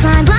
climb.